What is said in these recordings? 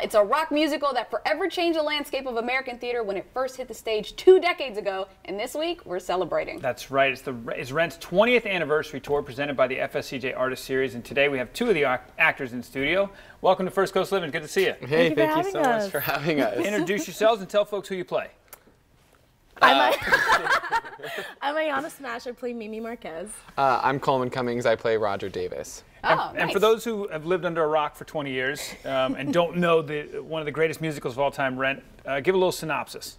It's a rock musical that forever changed the landscape of American theater when it first hit the stage two decades ago, and this week we're celebrating. That's right. It's the it's Rent's 20th anniversary tour presented by the FSCJ Artist Series, and today we have two of the ac- actors in studio. Welcome to First Coast Living. Good to see you. Hey, you for thank you having so us. much for having us. Introduce yourselves and tell folks who you play. I'm, uh, I'm Aiyana Smash. I play Mimi Marquez. Uh, I'm Coleman Cummings. I play Roger Davis. Oh, And for those who have lived under a rock for 20 years um, and don't know the one of the greatest musicals of all time, Rent, uh, give a little synopsis.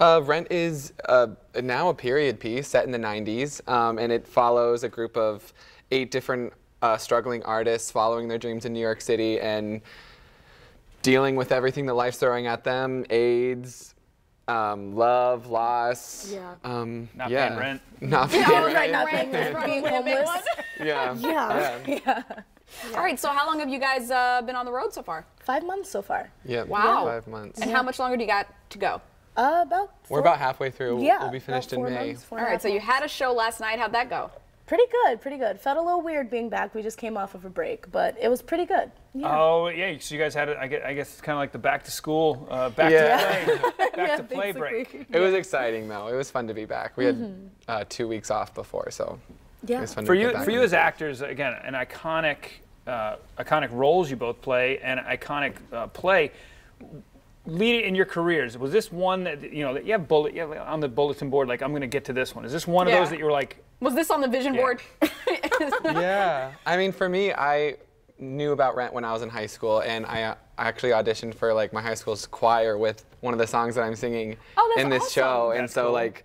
Uh, Rent is uh, now a period piece set in the 90s, um, and it follows a group of eight different uh, struggling artists following their dreams in New York City and dealing with everything that life's throwing at them AIDS, um, love, loss. Yeah. Um, Not yeah. paying rent. Not paying Oh, rent. right, not Rent being, is probably being the big homeless. one. Yeah. Yeah. Yeah. All right, so how long have you guys uh, been on the road so far? Five months so far. Yeah. Wow. Five months. And how much longer do you got to go? Uh, about. We're about halfway through. Yeah. We'll be finished in May. months, four All and a right, half so you had a show last night. How'd that go? Pretty good, pretty good. Felt a little weird being back. We just came off of a break, but it was pretty good. Yeah. Oh, yeah. So you guys had, it, I guess, I guess it's kind of like the back to school, uh, back Yeah. to play, back Yeah, to play break. basically. It was exciting though. It was fun to be back. We had uh, two weeks off before, so Yeah. it was fun For to you, for you as track. actors, again, an iconic, uh, iconic roles you both play, and iconic uh, play. Lead it in your careers. Was this one that you know that you have bullet you have on the bulletin board? Like I'm going to get to this one. Is this one of those that you were like, Was this on the vision Yeah. board? yeah. I mean, for me, I knew about Rent when I was in high school, and I uh, actually auditioned for like my high school's choir with one of the songs that I'm singing Oh, in this awesome. show. And That's so cool. like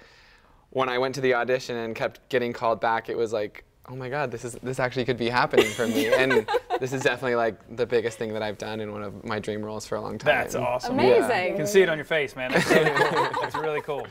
when I went to the audition and kept getting called back, it was like, oh my God, this is this actually could be happening for me. and this is definitely like the biggest thing that I've done in one of my dream roles for a long time. "That's awesome." Amazing. You can see it on your face, man. That's really cool. That's really cool.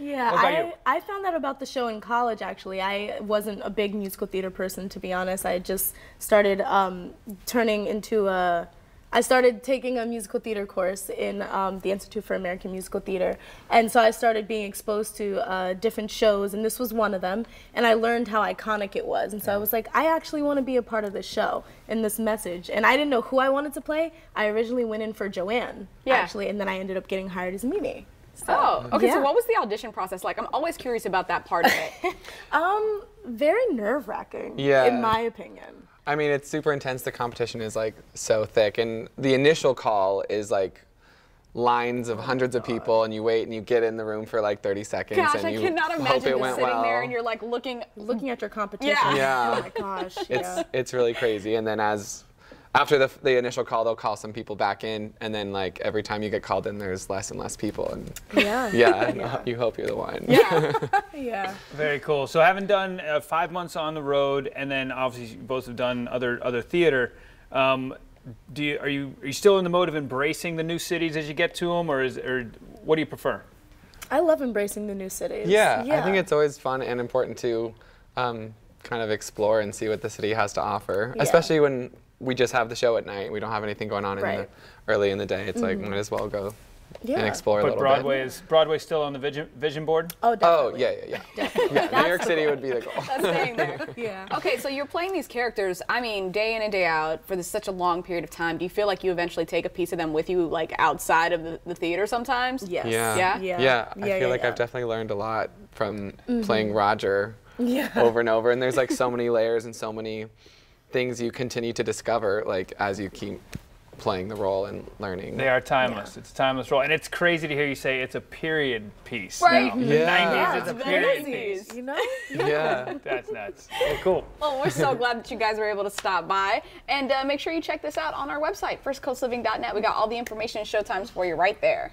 Yeah, I, you? I found out about the show in college actually. I wasn't a big musical theater person to be honest. I just started um, turning into a. I started taking a musical theater course in um, the Institute for American Musical Theater. And so I started being exposed to uh, different shows, and this was one of them. And I learned how iconic it was. And so I was like, I actually want to be a part of this show and this message. And I didn't know who I wanted to play. I originally went in for Joanne, Yeah. actually, and then I ended up getting hired as Mimi. So, Oh, okay. So what was the audition process like? I'm always curious about that part of it. Um, very nerve wracking. Yeah. In my opinion. I mean, it's super intense. The competition is like so thick, and the initial call is like lines of hundreds of people, and you wait and you get in the room for like 30 seconds, Gosh, and I you cannot hope imagine it just went sitting well. there and you're like looking. Looking at your competition. Yeah. Yeah. Oh my gosh. it's yeah. it's really crazy, and then as after the, the initial call, they'll call some people back in, and then like every time you get called in, there's less and less people, and Yeah. yeah, and you hope you're the one. Yeah. Yeah. Very cool. So having done uh, five months on the road, and then obviously you both have done other other theater. Um, do you, are you are you still in the mode of embracing the new cities as you get to them, or is or what do you prefer? I love embracing the new cities. Yeah, I think it's always fun and important to um, kind of explore and see what the city has to offer, Yeah. especially when we just have the show at night. We don't have anything going on in the early in the day. It's like mm-hmm. might as well go Yeah. and explore a But little Broadway bit. is Broadway still on the vision, vision board? Oh, Oh definitely. yeah, yeah, yeah. Yeah New York City goal. would be the goal. That's staying there. Yeah. Okay, so you're playing these characters, I mean, day in and day out for this, such a long period of time. Do you feel like you eventually take a piece of them with you, like outside of the, the theater sometimes? Yes. Yeah. Yeah? Yeah. Yeah, I Yeah, feel yeah, like yeah. I've definitely learned a lot from mm-hmm. playing Roger Yeah. over and over. And there's like so many layers and so many things you continue to discover like as you keep playing the role and learning. They are timeless. It's a timeless role, and it's crazy to hear you say it's a period piece. Right. now. Yeah. The 90s Yeah, is a it's period very piece. You know? Yeah. That's nuts. Well, cool. Well, we're so glad that you guys were able to stop by. And uh, make sure you check this out on our website, firstcoastliving.net. We got all the information and showtimes for you right there.